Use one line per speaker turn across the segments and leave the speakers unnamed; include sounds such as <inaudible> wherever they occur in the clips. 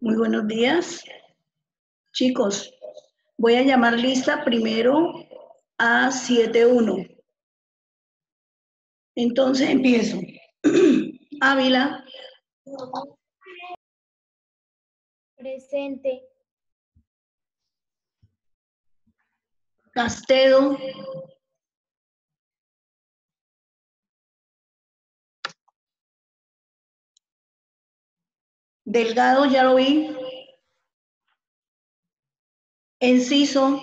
Muy buenos días. Chicos, voy a llamar lista primero a 7-1. Entonces empiezo. <clears throat> Ávila,
Presente.
Castedo, Delgado, ya lo vi. Enciso,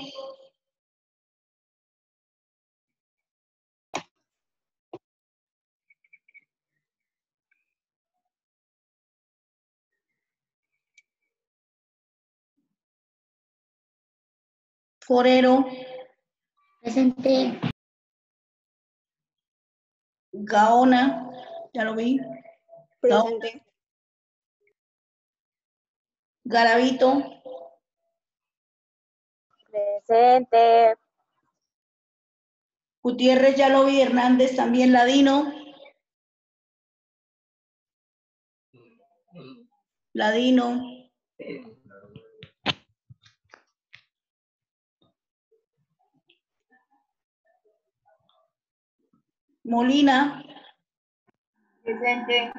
Forero,
Presente.
Gaona, ya lo vi.
Presente.
Garavito,
Presente.
Gutiérrez, ya lo vi. Hernández también, Ladino. Ladino. Molina,
Presente.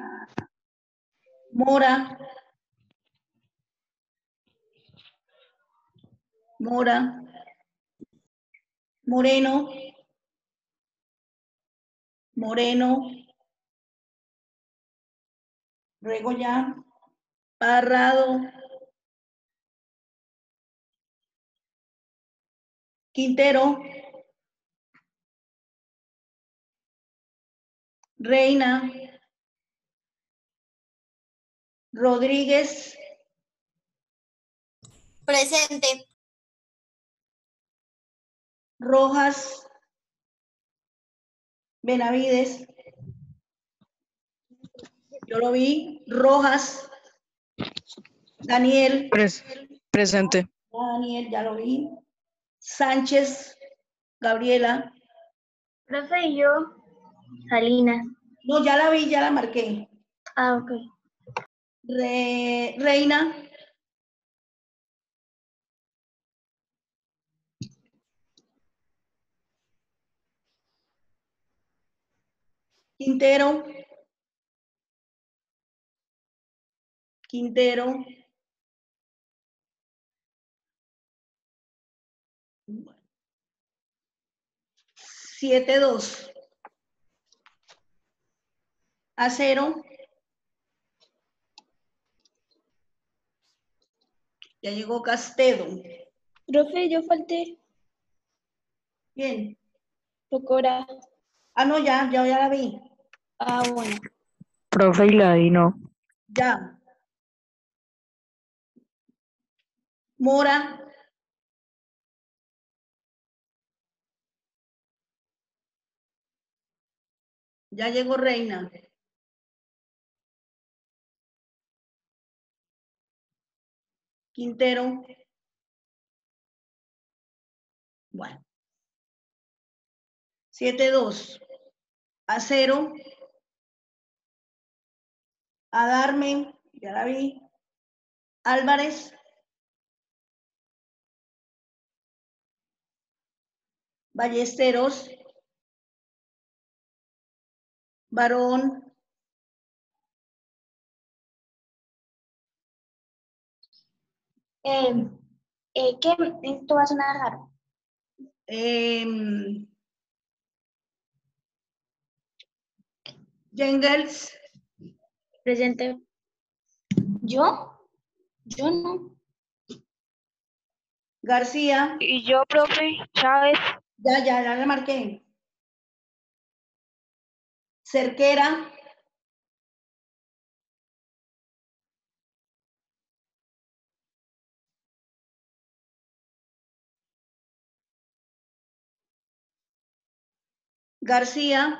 Mora. Mora. Moreno. Moreno. Luego ya. Parrado. Quintero. Reina. Rodríguez.
Presente.
Rojas. Benavides. Yo lo vi. Rojas. Daniel.
Pres- presente.
Daniel, ya lo vi. Sánchez. Gabriela.
Profe y yo. Salinas.
No, ya la vi, ya la marqué.
Ah, ok.
Re- Reina. Quintero. Quintero. Siete, dos. A cero. Ya llegó Castedo.
Profe, yo falté.
Bien.
Pocora.
Ah, no, ya, ya, ya la vi.
Ah, bueno.
Profe y Ladino.
Ya. Mora. Ya llegó Reina. Quintero. Bueno. Siete, dos. A cero. Adarme, ya la vi. Álvarez. Ballesteros. Varón.
Eh, eh, ¿qué? Esto va a sonar raro.
em, Jengels.
Presente. ¿Yo? Yo no.
García.
Y yo, profe, Chávez.
Ya, ya, ya le marqué. Cerquera. García.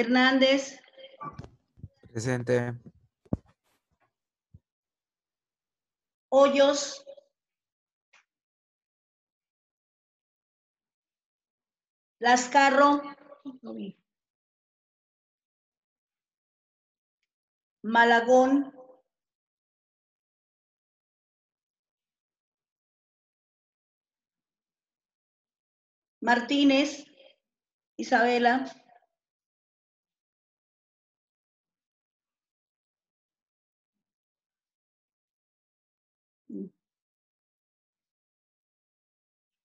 Hernández.
Presente.
Hoyos. Lascarro. Malagón. Martínez. Isabela.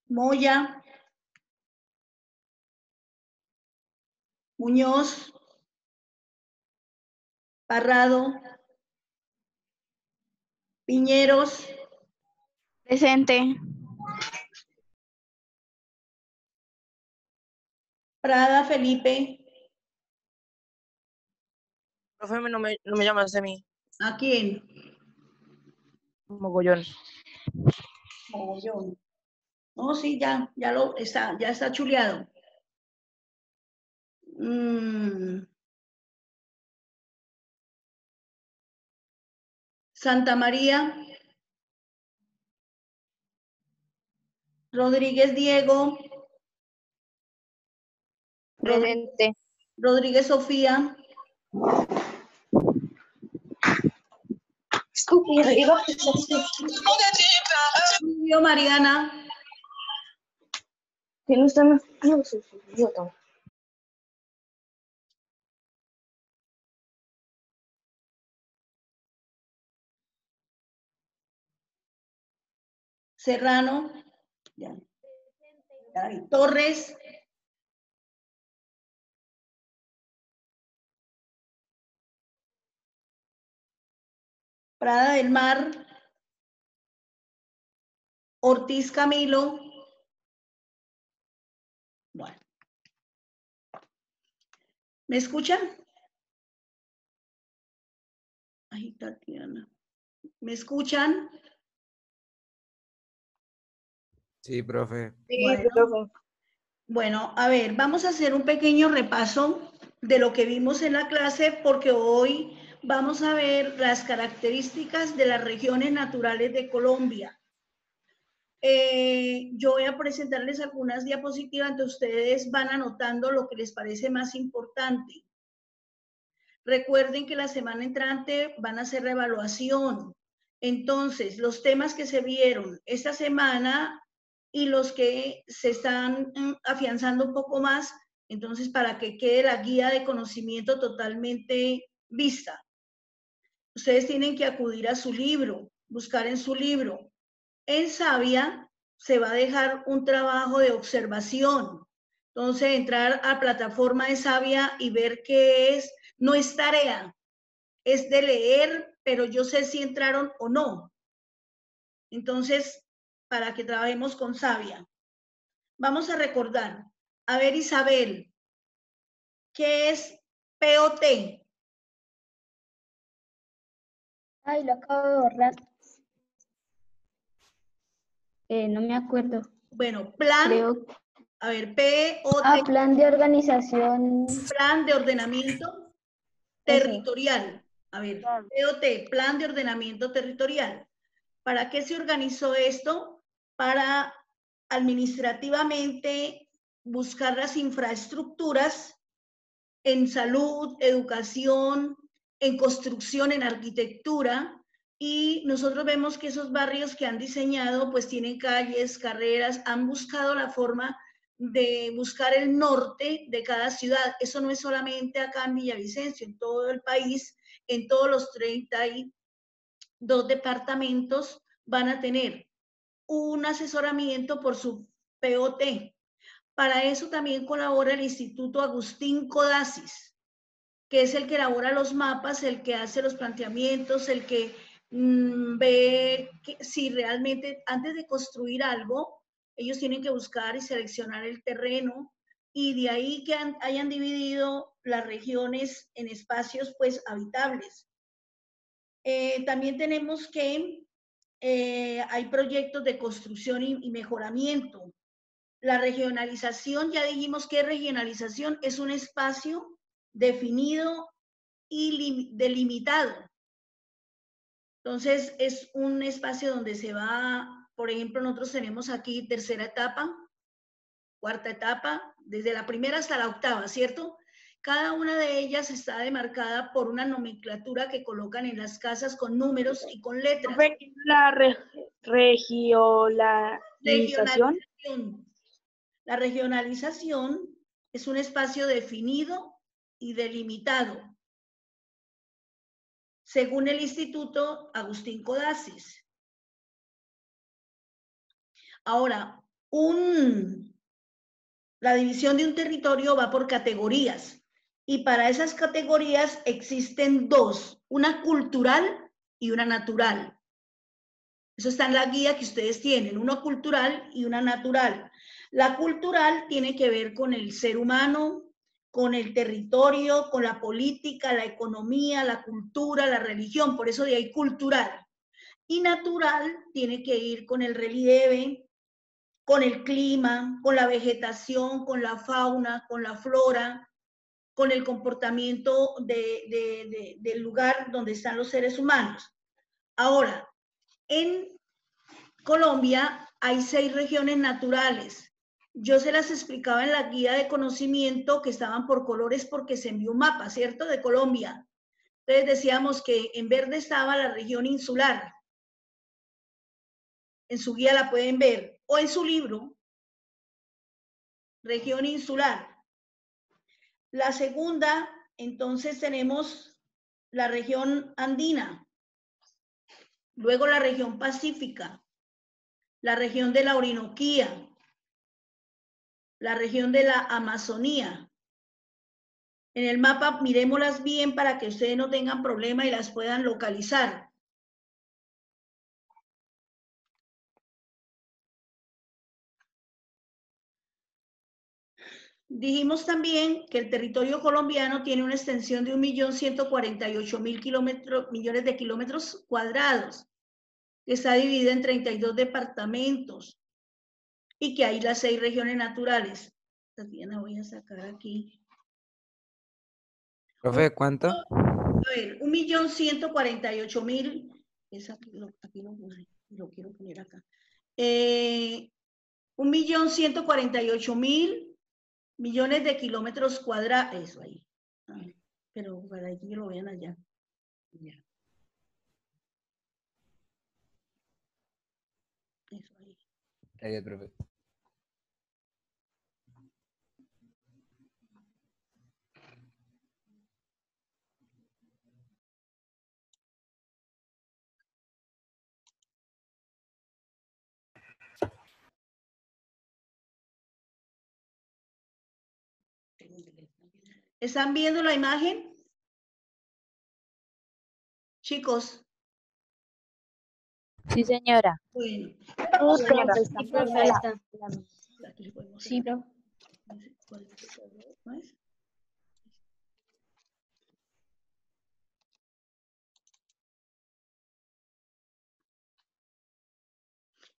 Moya. Muñoz. Parrado. Piñeros.
Presente.
Prada Felipe.
Profe, no me, no me llamaste a mí.
¿A quién?
Mogollón.
Mogollón. No, sí, ya, ya lo está, ya está chuleado. Mm. Santa María. Rodríguez Diego.
Presente.
Rodríguez Sofía. Mariana.
Que no está más curioso, idiota.
Serrano. Ya. Torres. Prada del Mar. Ortiz Camilo. Bueno. ¿Me escuchan? Ay, Tatiana. ¿Me escuchan?
Sí, profe.
Bueno. Bueno, a ver, vamos a hacer un pequeño repaso de lo que vimos en la clase porque hoy vamos a ver las características de las regiones naturales de Colombia. Eh, yo voy a presentarles algunas diapositivas donde ustedes van anotando lo que les parece más importante. Recuerden que la semana entrante van a hacer reevaluación. Entonces, los temas que se vieron esta semana y los que se están mm, afianzando un poco más, entonces para que quede la guía de conocimiento totalmente vista. Ustedes tienen que acudir a su libro, buscar en su libro. En Sabia se va a dejar un trabajo de observación. Entonces, entrar a plataforma de Sabia y ver qué es, no es tarea, es de leer, pero yo sé si entraron o no. Entonces, para que trabajemos con Sabia. Vamos a recordar. A ver, Isabel, ¿qué es POT?
Ay, lo acabo de borrar. Eh, no me acuerdo.
Bueno, plan,
Creo.
a ver, POT,
Ah, plan de organización.
plan de ordenamiento territorial. A ver, POT, plan de ordenamiento territorial. ¿Para qué se organizó esto? Para administrativamente buscar las infraestructuras en salud, educación, en construcción, en arquitectura. Y nosotros vemos que esos barrios que han diseñado, pues tienen calles, carreras, han buscado la forma de buscar el norte de cada ciudad. Eso no es solamente acá en Villavicencio, en todo el país, en todos los 32 departamentos van a tener un asesoramiento por su POT. Para eso también colabora el Instituto Agustín Codasis, que es el que elabora los mapas, el que hace los planteamientos, el que mm, ve que, si realmente antes de construir algo, ellos tienen que buscar y seleccionar el terreno y de ahí que hayan dividido las regiones en espacios pues habitables. Eh, también tenemos que eh, hay proyectos de construcción y, y mejoramiento. La regionalización, ya dijimos que regionalización es un espacio definido y lim- delimitado. Entonces, es un espacio donde se va, por ejemplo, nosotros tenemos aquí tercera etapa, cuarta etapa, desde la primera hasta la octava, ¿cierto? Cada una de ellas está demarcada por una nomenclatura que colocan en las casas con números y con letras.
Profe, ¿qué es la re- regionalización?
Regionalización. La regionalización es un espacio definido y delimitado, según el Instituto Agustín Codazis. Ahora, un, la división de un territorio va por categorías y para esas categorías existen dos, una cultural y una natural. Eso está en la guía que ustedes tienen, una cultural y una natural. La cultural tiene que ver con el ser humano, con el territorio, con la política, la economía, la cultura, la religión, por eso de ahí cultural. Y natural tiene que ir con el relieve, con el clima, con la vegetación, con la fauna, con la flora, con el comportamiento de- de- de- del lugar donde están los seres humanos. Ahora, en Colombia hay seis regiones naturales. Yo se las explicaba en la guía de conocimiento que estaban por colores porque se envió un mapa, ¿cierto? De Colombia. Entonces decíamos que en verde estaba la región insular. En su guía la pueden ver. O en su libro, región insular. La segunda, entonces tenemos la región andina. Luego la región pacífica, la región de la Orinoquía, la región de la Amazonía. En el mapa miremoslas bien para que ustedes no tengan problema y las puedan localizar. Dijimos también que el territorio colombiano tiene una extensión de 1.148.000 kilómetros, millones de kilómetros cuadrados, que está dividida en 32 departamentos y que hay las seis regiones naturales. Tatiana, voy a sacar aquí.
Profe, ¿cuánto?
A ver, 1.148.000, es aquí lo, aquí lo lo quiero poner acá. Eh, 1.148.000 millones de kilómetros cuadrados, eso ahí. Ah, pero para que lo vean allá. Ya. Eso ahí.
Ahí, profe.
¿Están viendo la imagen? Chicos,
Sí, señora.
bueno.
Sí.
¿No?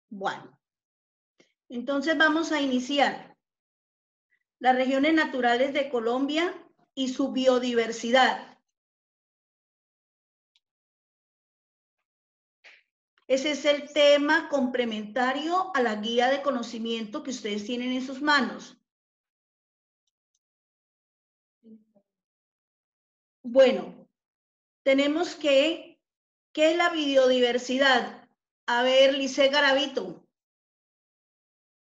Bueno, entonces vamos a iniciar las regiones naturales de Colombia y su biodiversidad. Ese es el tema complementario a la guía de conocimiento que ustedes tienen en sus manos. Bueno, tenemos que, ¿qué es la biodiversidad? A ver, Lice Garavito.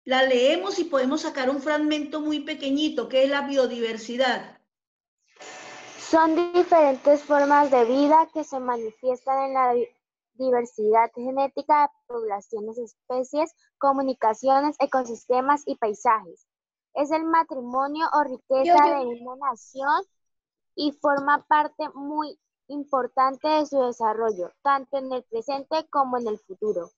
La leemos y podemos sacar un fragmento muy pequeñito, ¿qué es la biodiversidad?
Son diferentes formas de vida que se manifiestan en la di- diversidad genética de poblaciones, especies, comunicaciones, ecosistemas y paisajes. Es el matrimonio o riqueza
yo-
de una nación y forma parte muy importante de su desarrollo, tanto en el presente como en el futuro.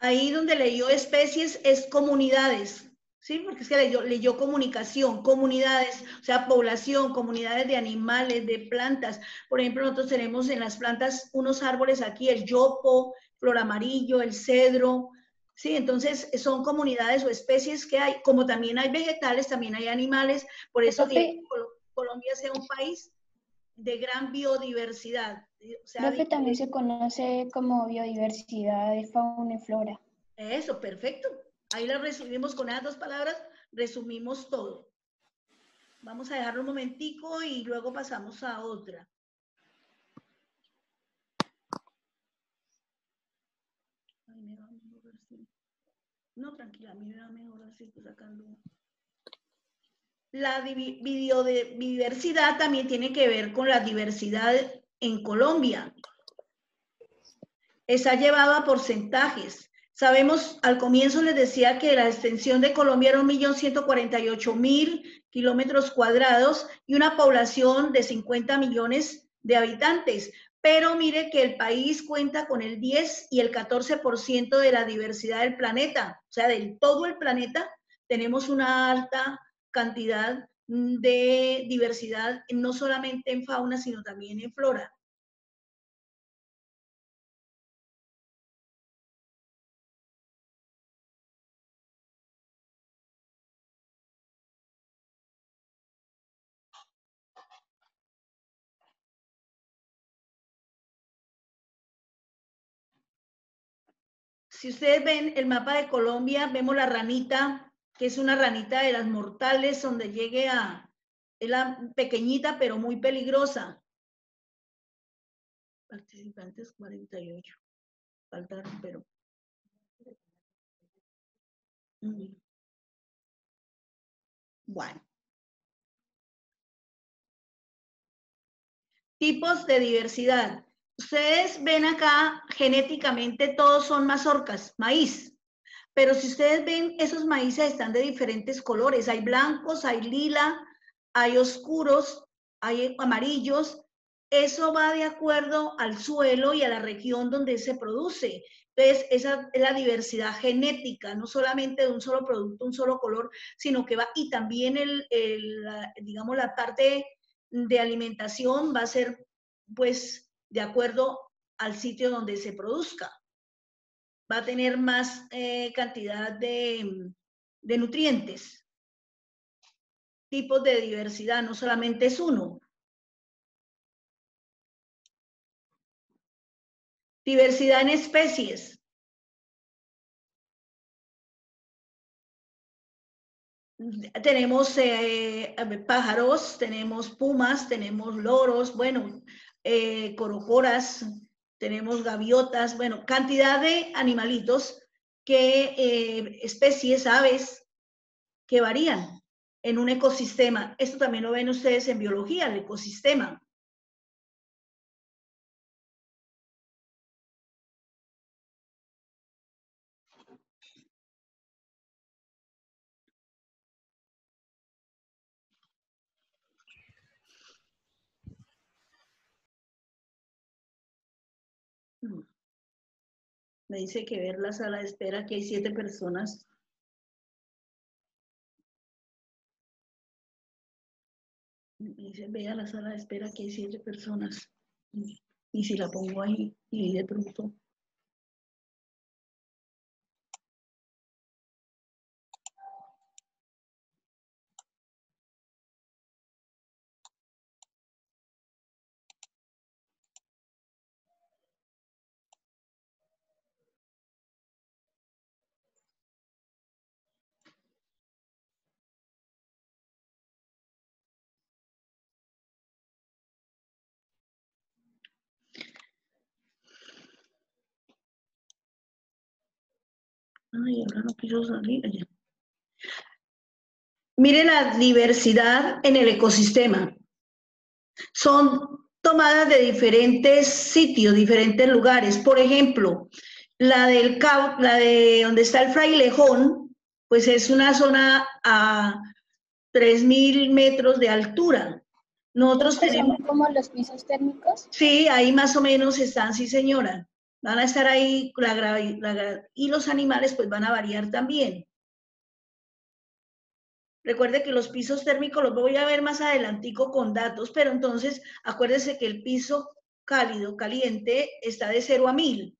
Ahí donde leyó especies es comunidades, ¿sí? Porque es que leyó, leyó comunicación, comunidades, o sea, población, comunidades de animales, de plantas. Por ejemplo, nosotros tenemos en las plantas unos árboles aquí, el yopo, flor amarillo, el cedro, ¿sí? Entonces, son comunidades o especies que hay, como también hay vegetales, también hay animales, por eso
Profe.
digo Colombia sea un país de gran biodiversidad. O sea,
Profe, también se conoce como biodiversidad de fauna y flora.
Eso, perfecto. Ahí la recibimos con esas dos palabras, resumimos todo. Vamos a dejarlo un momentico y luego pasamos a otra. Ay, me va mejor así. No, tranquila, a mí me va mejor así, pues sacando. La biodiversidad también tiene que ver con la diversidad en Colombia. Está llevada a porcentajes. Sabemos, al comienzo les decía que la extensión de Colombia era 1.148.000 kilómetros cuadrados y una población de 50 millones de habitantes. Pero mire que el país cuenta con el 10 y el 14% de la diversidad del planeta. O sea, del todo el planeta tenemos una alta cantidad de diversidad, no solamente en fauna, sino también en flora. Si ustedes ven el mapa de Colombia, vemos la ranita, que es una ranita de las mortales, donde llegue a, es la pequeñita pero muy peligrosa. Participantes 48. Faltaron, pero. Bueno. Tipos de diversidad. Ustedes ven acá, genéticamente todos son mazorcas, maíz. Pero si ustedes ven, esos maíces están de diferentes colores. Hay blancos, hay lila, hay oscuros, hay amarillos. Eso va de acuerdo al suelo y a la región donde se produce. Entonces, esa es la diversidad genética, no solamente de un solo producto, un solo color, sino que va, y también el, el, digamos, la parte de alimentación va a ser, pues, de acuerdo al sitio donde se produzca. Va a tener más eh, cantidad de, de nutrientes. Tipos de diversidad, no solamente es uno. Diversidad en especies. Tenemos eh, pájaros, tenemos pumas, tenemos loros, bueno, eh, corocoras, tenemos gaviotas, bueno, cantidad de animalitos que, eh, especies, aves, que varían en un ecosistema. Esto también lo ven ustedes en biología, el ecosistema. Mm. Me dice que ver la sala de espera, que hay siete personas. Me dice, vea la sala de espera, que hay siete personas. Y- si la pongo ahí y de pronto. Ay, ahora no quiero salir allá. Mire la diversidad en el ecosistema. Son tomadas de diferentes sitios, diferentes lugares. Por ejemplo, la del Cau- la de donde está el frailejón, pues es una zona a 3.000 metros de altura. Nosotros
¿Estos
tenemos...
son como los pisos térmicos?
Sí, ahí más o menos están, sí señora. Van a estar ahí la la y los animales pues van a variar también. Recuerde que los pisos térmicos los voy a ver más adelantico con datos, pero entonces acuérdese que el piso cálido, caliente, está de 0 a 1000.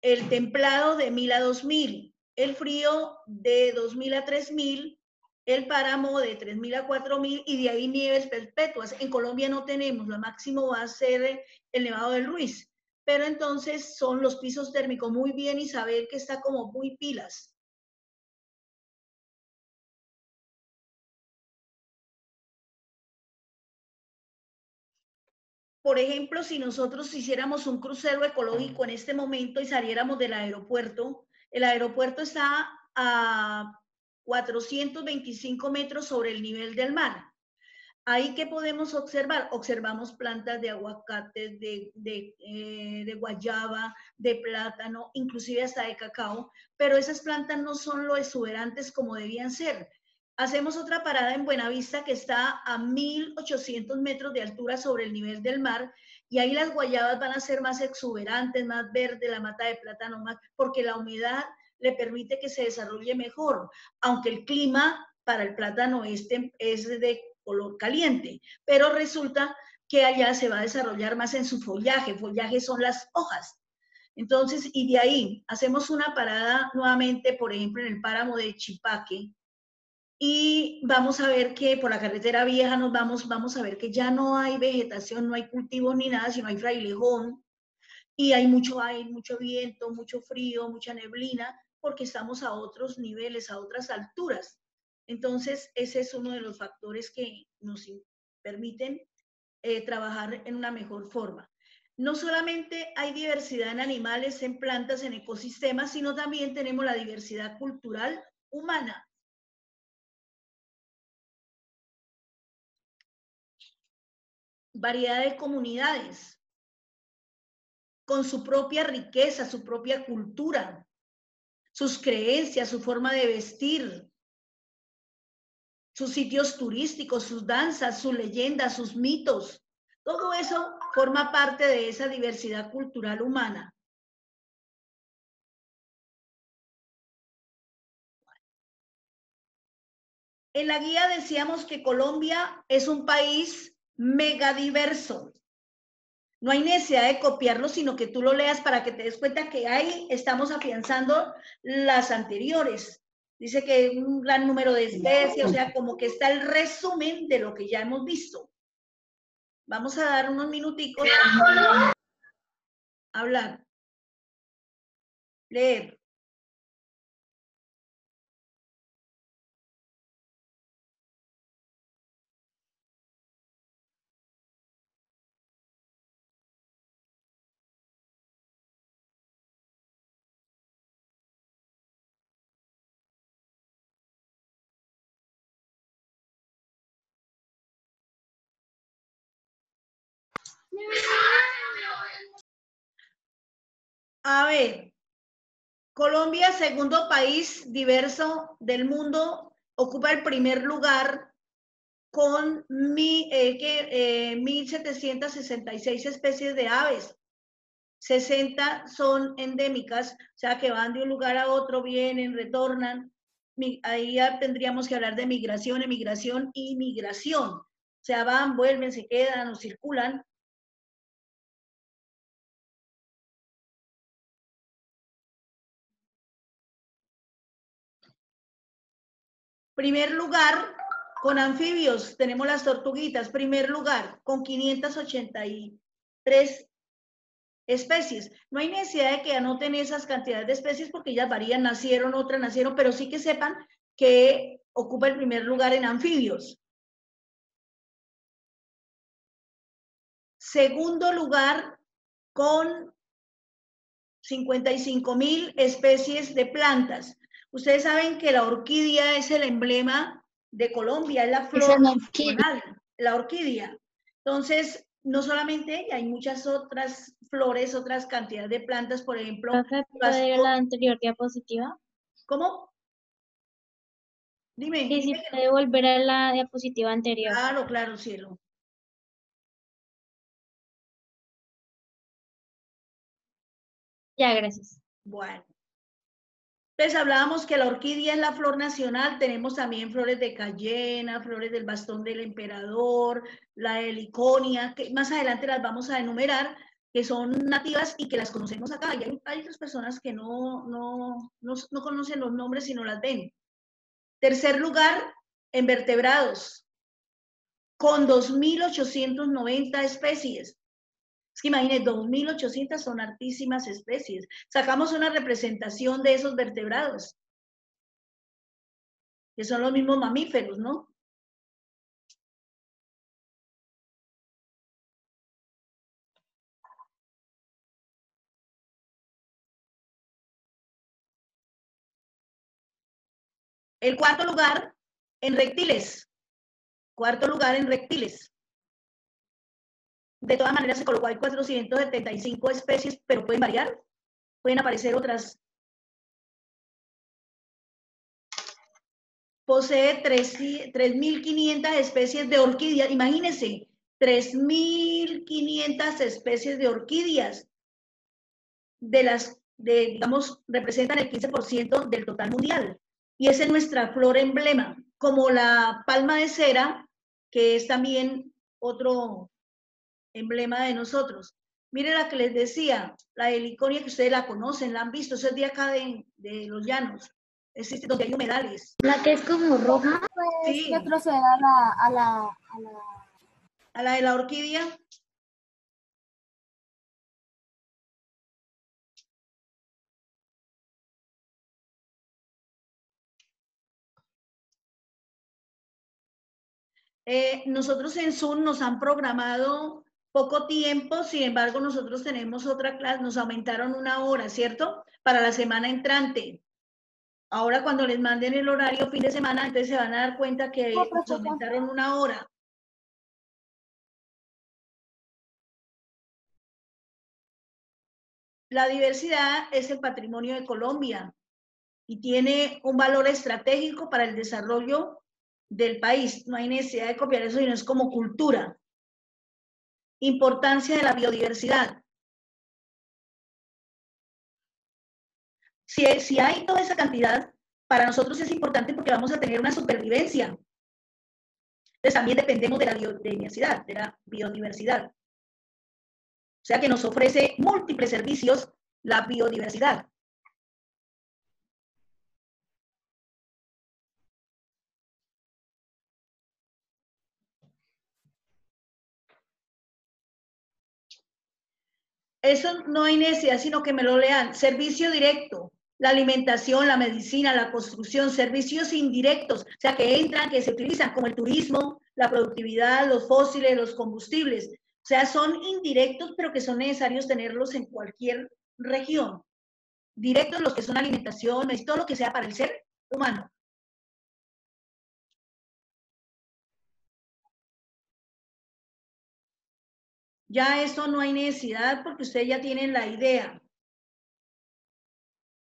El templado de 1000 a 2000. El frío de 2000 a 3000. El páramo de 3000 a 4000 y de ahí nieves perpetuas. En Colombia no tenemos, lo máximo va a ser el Nevado del Ruiz pero entonces son los pisos térmicos muy bien y saber que está como muy pilas. Por ejemplo, si nosotros hiciéramos un crucero ecológico en este momento y saliéramos del aeropuerto, el aeropuerto está a 425 metros sobre el nivel del mar. Ahí que podemos observar, observamos plantas de aguacate, eh, de, guayaba, de plátano, inclusive hasta de cacao, pero esas plantas no son lo exuberantes como debían ser. Hacemos otra parada en Buenavista que está a 1800 metros de altura sobre el nivel del mar y ahí las guayabas van a ser más exuberantes, más verde, la mata de plátano más, porque la humedad le permite que se desarrolle mejor, aunque el clima para el plátano este es de color caliente, pero resulta que allá se va a desarrollar más en su follaje, follaje son las hojas. Entonces, y de ahí hacemos una parada nuevamente, por ejemplo, en el páramo de Chipaque, y vamos a ver que por la carretera vieja nos vamos, vamos a ver que ya no hay vegetación, no hay cultivos ni nada, sino hay frailejón, y hay mucho aire, mucho viento, mucho frío, mucha neblina, porque estamos a otros niveles, a otras alturas. Entonces, ese es uno de los factores que nos permiten eh, trabajar en una mejor forma. No solamente hay diversidad en animales, en plantas, en ecosistemas, sino también tenemos la diversidad cultural humana. Variedad de comunidades con su propia riqueza, su propia cultura, sus creencias, su forma de vestir, sus sitios turísticos, sus danzas, sus leyendas, sus mitos. Todo eso forma parte de esa diversidad cultural humana. En la guía decíamos que Colombia es un país megadiverso. No hay necesidad de copiarlo, sino que tú lo leas para que te des cuenta que ahí estamos afianzando las anteriores dice que un gran número de especies, o sea, como que está el resumen de lo que ya hemos visto. Vamos a dar unos minuticos hablar. Leer. A ver, Colombia, segundo país diverso del mundo, ocupa el primer lugar con mi, eh, que, 1.766 eh, especies de aves. 60 son endémicas, o sea que van de un lugar a otro, vienen, retornan. Ahí ya tendríamos que hablar de migración, emigración y migración. O sea, van, vuelven, se quedan o circulan. Primer lugar, con anfibios, tenemos las tortuguitas. Primer lugar, con 583 especies. No hay necesidad de que anoten esas cantidades de especies porque ellas varían, nacieron, otras nacieron, pero sí que sepan que ocupa el primer lugar en anfibios. Segundo lugar, con 55 mil especies de plantas. Ustedes saben que la orquídea es el emblema de Colombia, es la flor nacional, la orquídea. Entonces, no solamente ella, hay muchas otras flores, otras cantidades de plantas, por ejemplo.
¿Puede ver la anterior diapositiva?
¿Cómo? Dime.
Sí, sí, puede volver a la diapositiva anterior.
Claro, claro, cielo.
Ya, gracias.
Bueno. Entonces hablábamos que la orquídea es la flor nacional, tenemos también flores de cayena, flores del bastón del emperador, la heliconia, que más adelante las vamos a enumerar, que son nativas y que las conocemos acá. Y hay, otras personas que no, no, no, no conocen los nombres y no las ven. Tercer lugar, invertebrados, con 2.890 especies que imagínense, 2.800 son altísimas especies. Sacamos una representación de esos vertebrados, que son los mismos mamíferos, ¿no? El cuarto lugar en reptiles. Cuarto lugar en reptiles. De todas maneras, se colocó hay 475 especies, pero pueden variar. Pueden aparecer otras. Posee 3.500 especies de orquídeas. Imagínense, 3.500 especies de orquídeas, de las, de, digamos, representan el 15% del total mundial. Y esa es nuestra flor emblema, como la palma de cera, que es también otro emblema de nosotros. Miren la que les decía, la heliconia que ustedes la conocen, la han visto, es de acá de, de los llanos. Existe donde hay humedales.
La que es como roja.
Pues
Sí.
retroceder a la, a la, a la
A la de la orquídea. Eh, nosotros en Zoom nos han programado poco tiempo, sin embargo nosotros tenemos otra clase, nos aumentaron una hora, ¿cierto? Para la semana entrante. Ahora cuando les manden el horario fin de semana, entonces se van a dar cuenta que
No,
nos aumentaron una hora. La diversidad es el patrimonio de Colombia y tiene un valor estratégico para el desarrollo del país. No hay necesidad de copiar eso, sino es como cultura. Importancia de la biodiversidad. Si, si hay toda esa cantidad, para nosotros es importante porque vamos a tener una supervivencia. Entonces también dependemos de la biodiversidad, de la biodiversidad. O sea que nos ofrece múltiples servicios la biodiversidad. Eso no hay necesidad, sino que me lo lean. Servicio directo, la alimentación, la medicina, la construcción, servicios indirectos, o sea, que entran, que se utilizan como el turismo, la productividad, los fósiles, los combustibles. O sea, son indirectos, pero que son necesarios tenerlos en cualquier región. Directos los que son alimentación, todo lo que sea para el ser humano. Ya esto no hay necesidad porque ustedes ya tienen la idea.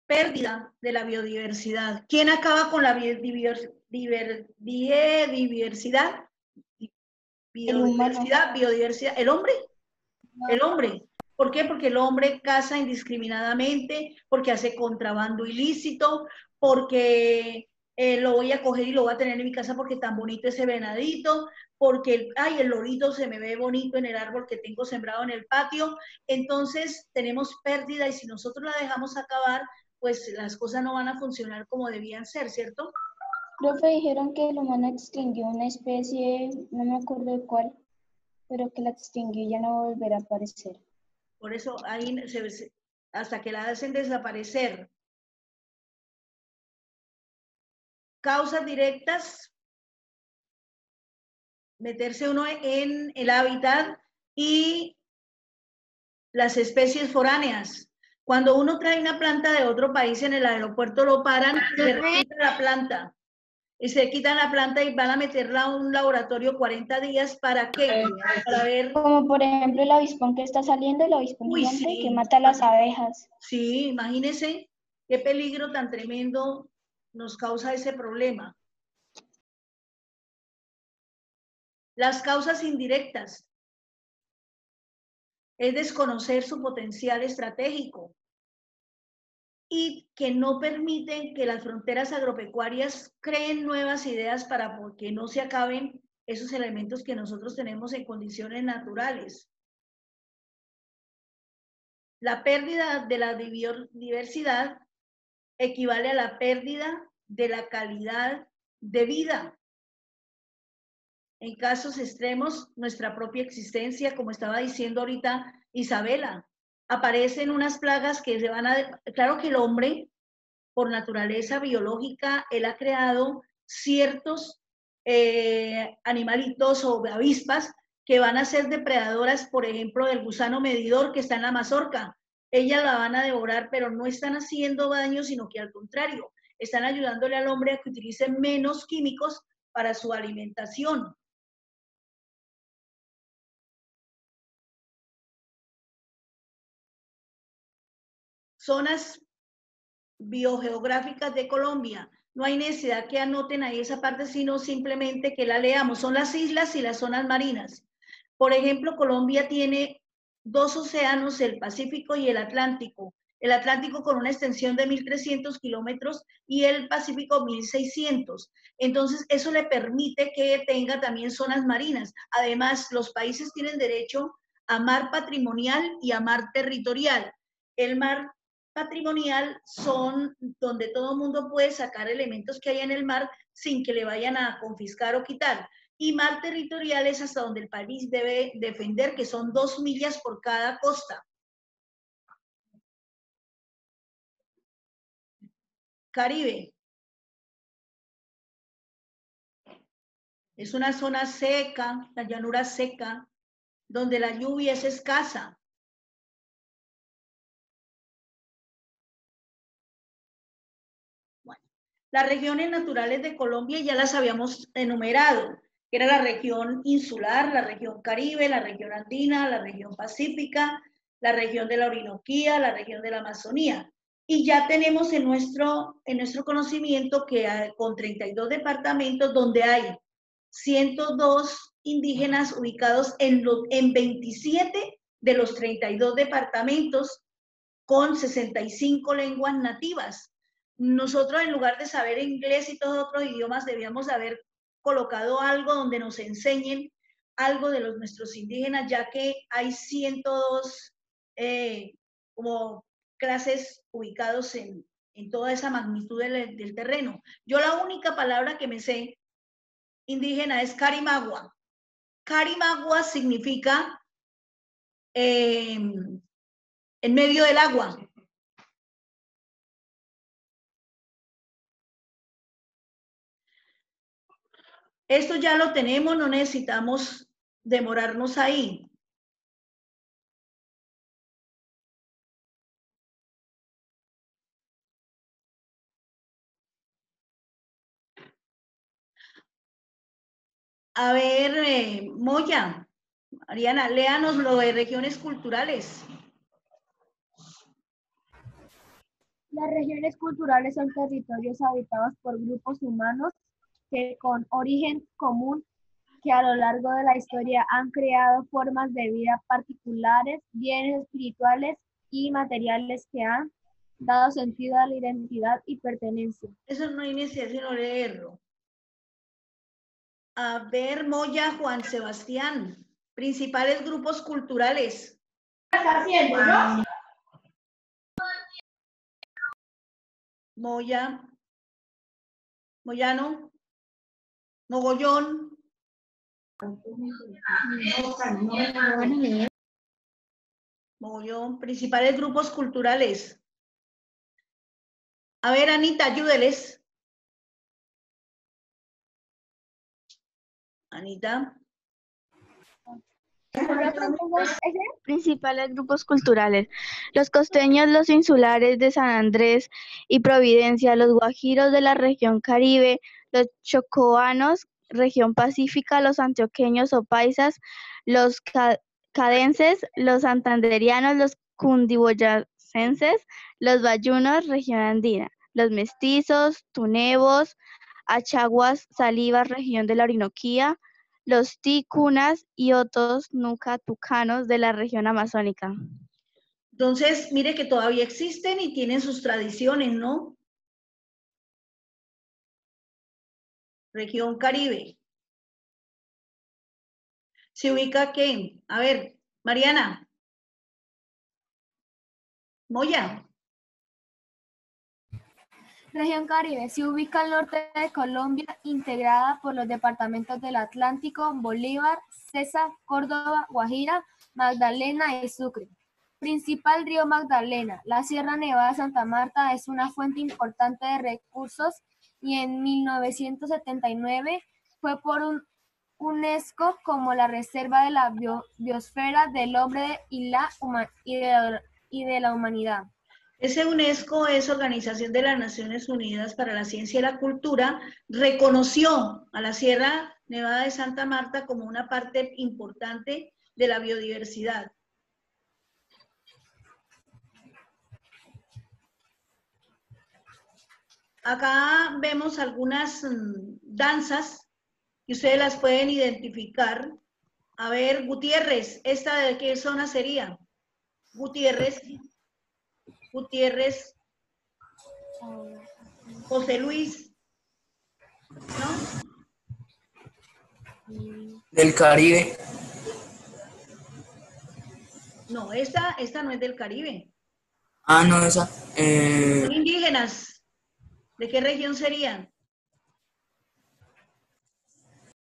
Pérdida de la biodiversidad. ¿Quién acaba con la biodiver- diver- biodiversidad? Biodiversidad, biodiversidad. ¿El hombre? El hombre. ¿Por qué? Porque el hombre caza indiscriminadamente, porque hace contrabando ilícito, porque eh, lo voy a coger y lo voy a tener en mi casa porque tan bonito ese venadito, porque el, ay, el lorito se me ve bonito en el árbol que tengo sembrado en el patio. Entonces tenemos pérdida y si nosotros la dejamos acabar, pues las cosas no van a funcionar como debían ser, ¿cierto?
Profe, dijeron que el humano extinguió una especie, no me acuerdo de cuál, pero que la extinguió y ya no volverá a aparecer.
Por eso ahí se- se- hasta que la hacen desaparecer. Causas directas, meterse uno en el hábitat y las especies foráneas. Cuando uno trae una planta de otro país en el aeropuerto lo paran, se quitan la planta. Y se quitan la planta y van a meterla a un laboratorio 40 días para qué? Para ver
Como por ejemplo el avispón que está saliendo, el avispón
Uy, sí.
que mata a las abejas.
Sí, imagínese qué peligro tan tremendo nos causa ese problema. Las causas indirectas es desconocer su potencial estratégico y que no permiten que las fronteras agropecuarias creen nuevas ideas para que no se acaben esos elementos que nosotros tenemos en condiciones naturales. La pérdida de la biodiversidad equivale a la pérdida de la calidad de vida. En casos extremos, nuestra propia existencia, como estaba diciendo ahorita Isabela, aparecen unas plagas que se van a... Claro que el hombre, por naturaleza biológica, él ha creado ciertos eh, animalitos o avispas que van a ser depredadoras, por ejemplo, del gusano medidor que está en la mazorca. Ellas la van a devorar, pero no están haciendo daño, sino que al contrario, están ayudándole al hombre a que utilice menos químicos para su alimentación. Zonas biogeográficas de Colombia. No hay necesidad que anoten ahí esa parte, sino simplemente que la leamos. Son las islas y las zonas marinas. Por ejemplo, Colombia tiene dos océanos, el Pacífico y el Atlántico. El Atlántico con una extensión de 1.300 kilómetros y el Pacífico 1.600. Entonces, eso le permite que tenga también zonas marinas. Además, los países tienen derecho a mar patrimonial y a mar territorial. El mar patrimonial son donde todo el mundo puede sacar elementos que hay en el mar sin que le vayan a confiscar o quitar. Y mar territorial es hasta donde el país debe defender, que son dos millas por cada costa. Caribe. Es una zona seca, la llanura seca, donde la lluvia es escasa. Las regiones naturales de Colombia ya las habíamos enumerado, que era la región insular, la región caribe, la región andina, la región pacífica, la región de la Orinoquía, la región de la Amazonía. Y ya tenemos en nuestro, en nuestro conocimiento que hay, con 32 departamentos donde hay 102 indígenas ubicados en, en 27 de los 32 departamentos con 65 lenguas nativas nosotros en lugar de saber inglés y todos otros idiomas, debíamos haber colocado algo donde nos enseñen algo de nuestros indígenas, ya que hay 102 eh, clases ubicados en, toda esa magnitud del, terreno. Yo la única palabra que me sé indígena es carimagua. Carimagua significa eh, en medio del agua. Esto ya lo tenemos, no necesitamos demorarnos ahí. A ver, eh, Moya, Mariana, léanos lo de regiones culturales.
Las regiones culturales son territorios habitados por grupos humanos que con origen común que a lo largo de la historia han creado formas de vida particulares, bienes espirituales y materiales que han dado sentido a la identidad y pertenencia.
Eso no necesidad sino leerlo. A ver, Moya, Juan Sebastián, principales grupos culturales. Está haciendo, ¿no? Moya, Moyano. Mogollón. Mogollón. Principales grupos culturales. A ver, Anita, ayúdeles. Anita.
Principales grupos culturales. Los costeños, los insulares de San Andrés y Providencia, los guajiros de la región Caribe, los chocoanos, región pacífica, los antioqueños o paisas, los cadenses, los santanderianos, los cundiboyacenses, los bayunos, región andina, los mestizos, tunebos, achaguas, salivas, región de la Orinoquía, los ticunas y otros tucanos de la región amazónica.
Entonces, mire que todavía existen y tienen sus tradiciones, ¿no? Región Caribe. Se ubica qué? A ver, Mariana. Moya.
Región Caribe se ubica al norte de Colombia, integrada por los departamentos del Atlántico, Bolívar, César, Córdoba, Guajira, Magdalena y Sucre. Principal río Magdalena. La Sierra Nevada Santa Marta es una fuente importante de recursos y en 1979 fue por un UNESCO como la Reserva de la Biosfera del Hombre y, la, y, de la, Humanidad.
Ese UNESCO es Organización de las Naciones Unidas para la Ciencia y la Cultura, reconoció a la Sierra Nevada de Santa Marta como una parte importante de la biodiversidad. Acá vemos algunas mm, danzas y ustedes las pueden identificar. A ver, Gutiérrez, ¿esta de qué zona sería? Gutiérrez. Gutiérrez. José Luis. ¿No?
Del Caribe.
No, esta, esta no es del Caribe.
Ah, no, esa. eh,
Son indígenas. ¿De qué región serían?